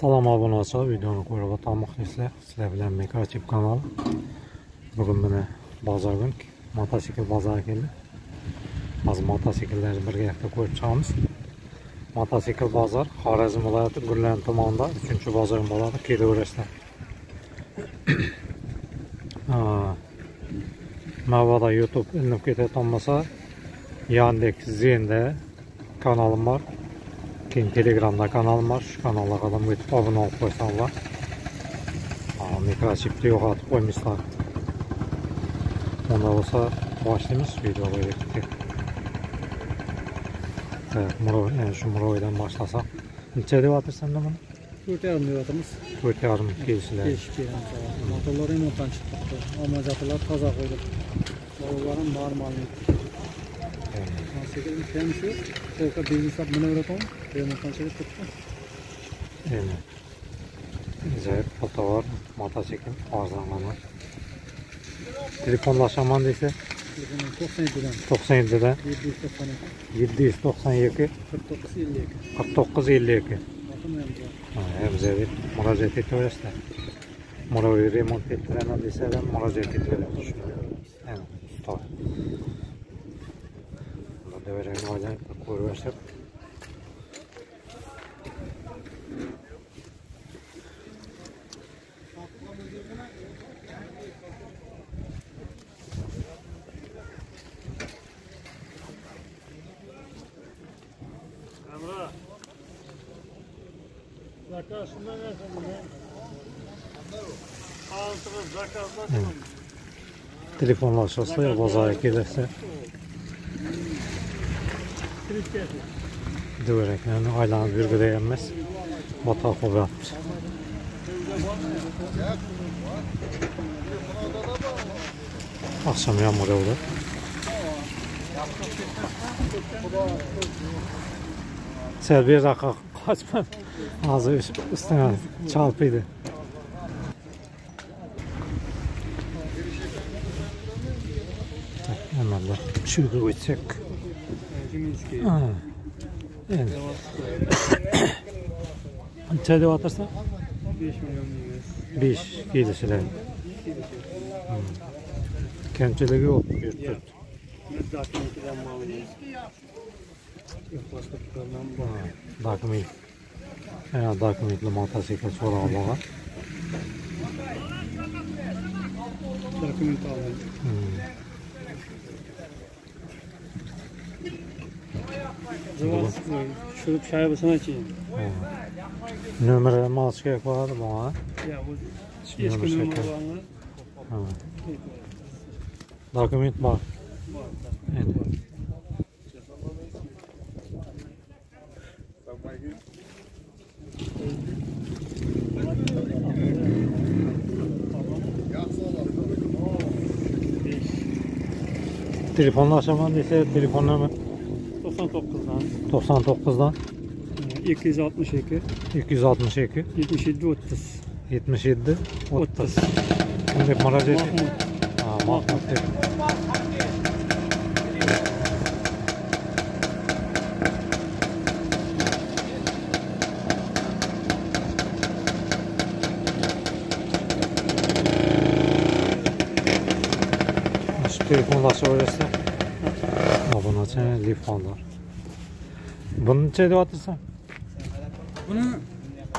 salom obunachilar, videoni ko'rib o'tmoqchilar. Sizlar bilan Mikrochip kanali. Bugun mana bozor kun, mototsikl bozoriga keldi. Hozir mototsikllarni birgalikda ko'rib chiqamiz. Mototsikl bozor Xorazm viloyati Gurlan tumanida 3-bozor bo'ladi, kelaverasizlar. Mabodo YouTube ilinib ketayotgan bo'lsa, Yandex Zen'da kanalim bor. Keyin Telegramda kanalım var. Şu kanala qadam edib abunə olub qoysanlar. Mikrochipdə yox atıb qoymuşlar. Onda olsa başlayımız videoya getdik. Evet, Muroy, yani şu Muroy'dan başlasak. Neçə dev atırsan da bunu? 4 yarım dev atımız. yarım keyisler. Keşik yarım. Motorları imontan çıktı. Amacatlar taza koyduk. Oğulların var. Evet turibdi endi ajoyib fotovar mototsikl arzonlama telefonlashaman desa telefon to'qson yettidan to'qson yettidan yetti yuz to'qson yetti ikki yuz to'qson ikki qirq to'qqiz ellik qirq to'qqiz ellik ikki raqam ham bor bizga deb murojaat etaverasizlar muraviy remont ettiraman desalar murojaat etaverasiz ana zakaz shundan altimiz zakazlar telefonlashasizlar yo bozorga kelasizlar Dövereklerini aylanıp yürgüde yenmez. Batak o yapmış. Akşam yağmur yağdı. Sen bir dakika kaçma. Ağzı üstüne çarpıydı. Hemen de şurada uçacak. Ha. Endi. Necha deyotirsan? 5 million deymiz 5 kelishlar. Kamchiligi yo'q, yurtda. dokumentdan ma'lum pasportlardan bor Dokument. Ha, dokumentli mototsikl so'rab olgan. dokument oldim Zavod tushirib shaybasini Nomerni olishga kerak bo'ladi bu, ha? Ya, bu eski bormi? Ha. Dokument bor. Endi. Telefonlashaman desa, telefon nomer 99'dan 99dan 262 262 77 30 77 30. 30 Bunday murojaat et. Mahmud Ha, Mahmud deb. Shu telefonlashaverasizlar. Obunachi telefonlar. Buni necha deyapsan? buni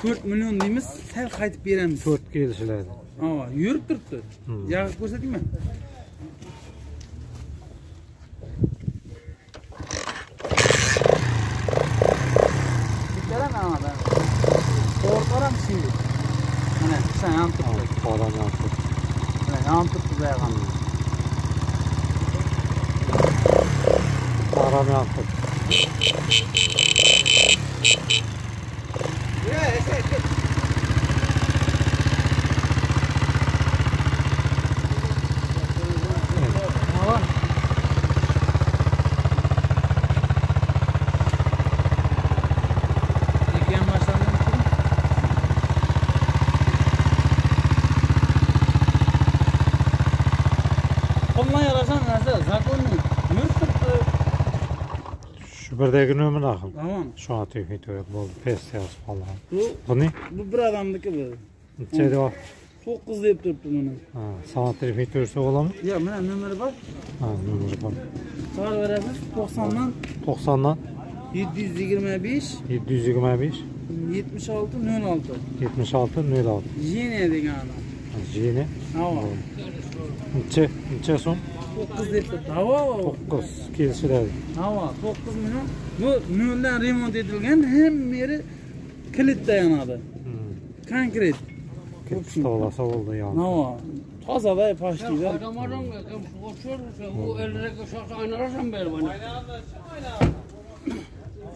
4 million deymiz sal qaytib beramiz 4 kelishiladi. ha yurib turibdi Hmm. yog'i ko'rsatingmi bittadan anadan qo'rqaram şimdi mana sen yonib Ha, turibdi odam yo'q. mana yonib turibdi buyog'i Odam yo'q. Aman. Ekan Olmaya yarasan nerede? Zakon mu? Turibdi Şu birdeki nömür akıl. Tamam. Şu an tüyük tüyük oldu. Pes yaz falan. Bu Bu ne? bu bir adamdaki bu. Şeyde var. 9 deb turibdi buni. Ha, sana telefon törse ola mı? Ya mana nomeri bor. Ha, nömür var. Chaqirib berasiz 90dan 90'dan 725 725 76 06. 76 06. Jeniya degan. Jini. Havo. Neçe? Neçe son? 9 deb turibdi. Havo. 9 kelishiladi. Havo 9 million. Bu noldan remont etilgan, hamma yeri kilitda yanadi. Hmm. Konkret. Kelishda olasa oldu yani. Havo. Tozada pastida. Adamlardan koşuyor, bu ellerine şahsı aynalarsan ver bana.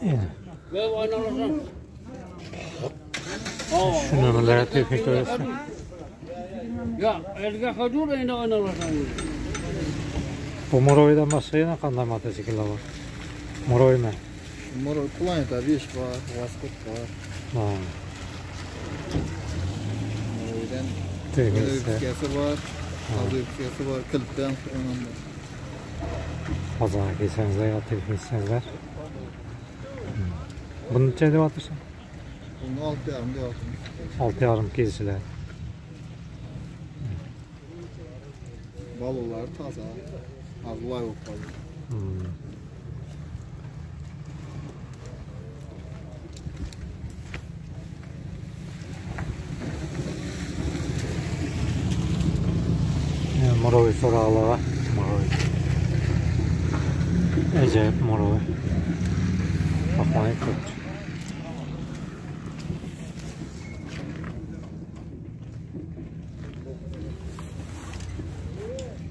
Yani. Ver aynalarsan. Şu nömürlere telefon törse. Ya elge kaçıyor da Moroy'dan başka yine kanday motosikl var. Moroy mu? Moro Planeta 5 var, Vaskot var. Ha. Moro'dan Tüyük öpkesi var. Aldı öpkesi var. Kılıptan önemli. Pazara gelsenize ya telefon etsenize. Hmm. Bunu neçe deyip atırsan? Bunu 6 yarım diye altın. Altı yarım kelişiler. Balolar taza. Yok tabii. Hmm. Moroy sorağlara. Moroy. Acayip Moroy. Bakmayın kötü.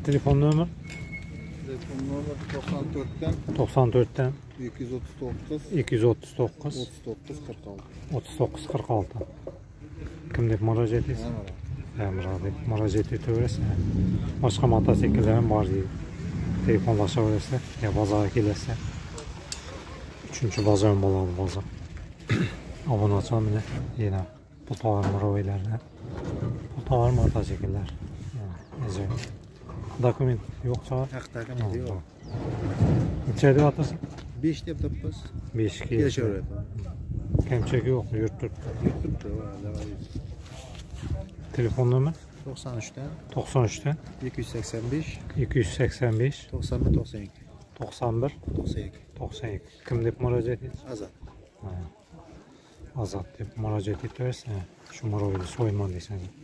Telefon nömrü Telefon numara 94'ten 94'ten 239 239 39 46. 39 46. Kim deb murojaat? Hemen Emre deb murojaat etaversa. Boshqa mototsikllar bor deydi. Telefonlashaversa, yo bozorga kelsa. Uchinchi bozor bo'ladi bozor. Obunachi mana yana bu tovar murovilardan. Bu tovar mototsikllar. Ajoyib. Dokument yo'q chog'i. Haqdagi Yo'q. Necha atasın? 5 deb topmiz. 5 ga. Kelishaveradi. Kamchagi yo'q, yurib turibdi. Turibdi, va, davay. Telefon nomer 93'ten 93'ten 285 285 91 92 91 92 92. Kim deb murojaat etdi? Azat. Azat deb murojaat etaversa, shu murojaatni so'yman desangiz.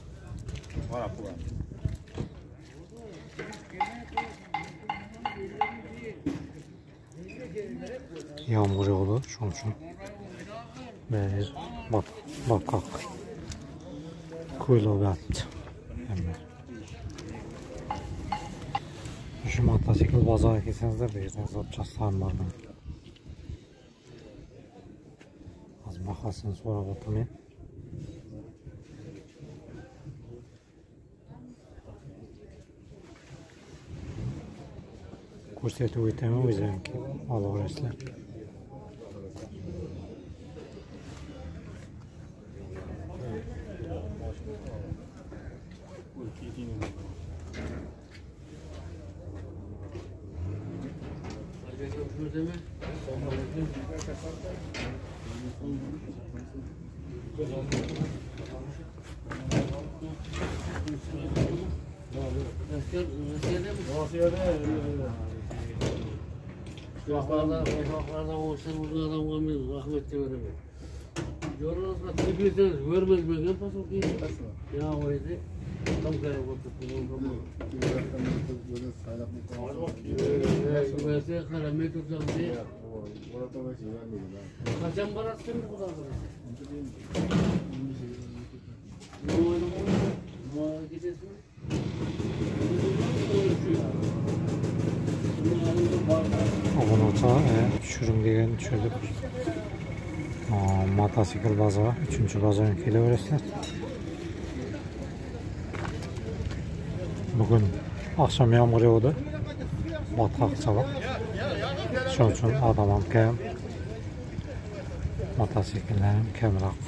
Var apı var. Yağmur yağdı şunun için. Bir bak bakak. Kuyulu gat. Hemen. Şu motosikl bozorga kelsangizlar bu yerdan zapchastlar bor. Hozir bahosini so'rab o'taman. ko'rsatib o'taman o'zimki olaverasizlar. Ufaklarda, ufaklarda olsan uzun adam olmayız, rahmet verelim. Yorulursa tepesiniz, vermez mi? Ne pasok iyi? Ya o idi. Tam kaya bakıp bunu Güvese karamayı tutsam diye. Kaçan parası mı bu kadar? Bu? Mi? Oyunu oyunu bu? abone olsa e, düşürüm degan düşürdük. Aa, motosikl bozori 3 bozorga kelaverasizlar. Bugun oqshom yomg'ir yog'di. Botqoqchilik. Shuning uchun odam ham kam. Mototsikllar ham kamroq.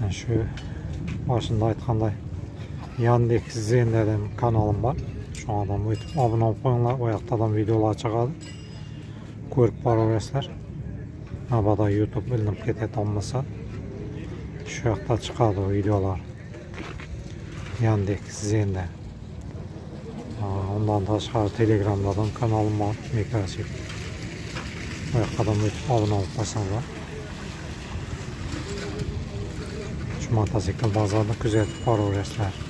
Mana shu boshida aytganday Yandex Zen dedim kanalim var. Şu adam o'tib obuna bo'lib qo'yinglar. U yoqda ham videolar chiqadi. Ko'rib boraverasizlar. Mabodo YouTube ilinib ketadi olmasa shu yoqda chiqadi o videolar. Yandex Zen'de. Ondan tashqari Telegram'da ham kanalim bor. Mikrosip. O yoqda ham o'tib obuna bo'lib qo'ysanglar. Şu motosikl bozorni kuzatib boraverasizlar.